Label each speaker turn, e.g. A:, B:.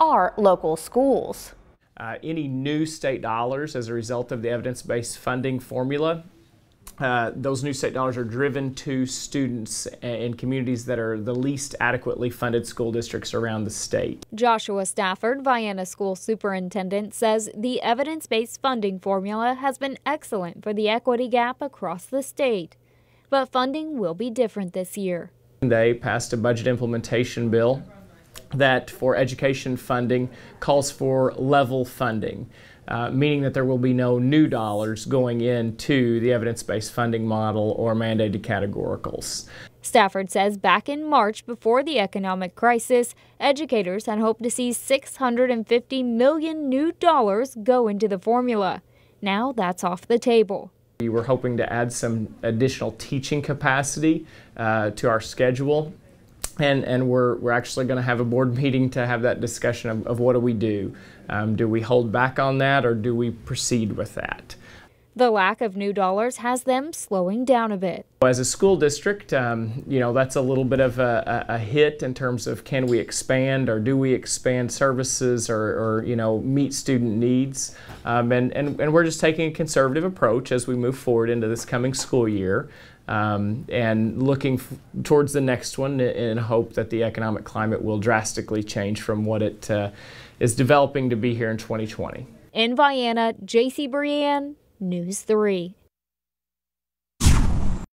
A: are local schools.
B: Uh, any new state dollars as a result of the evidence-based funding formula uh, those new state dollars are driven to students in communities that are the least adequately funded school districts around the state.
C: Joshua Stafford, Vienna School Superintendent, says the evidence based funding formula has been excellent for the equity gap across the state. But funding will be different this year.
B: They passed a budget implementation bill that for education funding calls for level funding. Uh, meaning that there will be no new dollars going into the evidence-based funding model or mandated categoricals.
C: Stafford says back in March, before the economic crisis, educators had hoped to see 650 million new dollars go into the formula. Now that's off the table.
B: We were hoping to add some additional teaching capacity uh, to our schedule and, and we're, we're actually going to have a board meeting to have that discussion of, of what do we do. Um, do we hold back on that or do we proceed with that?
C: The lack of new dollars has them slowing down a bit.
B: As a school district, um, you know, that's a little bit of a, a, hit in terms of can we expand or do we expand services or, or you know, meet student needs. Um, and, and, and we're just taking a conservative approach as we move forward into this coming school year um, and looking towards the next one in hope that the economic climate will drastically change from what it uh, is developing to be here in 2020.
C: In Vienna, JC Brienne, News 3.